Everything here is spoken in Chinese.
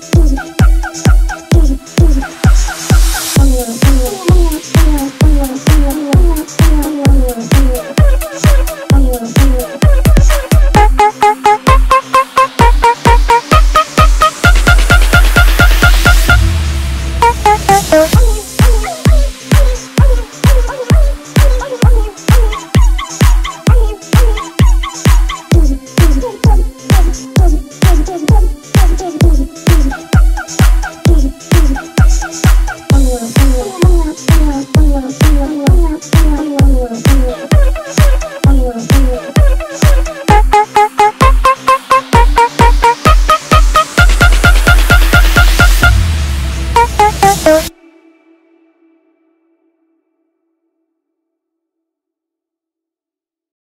嗯。do.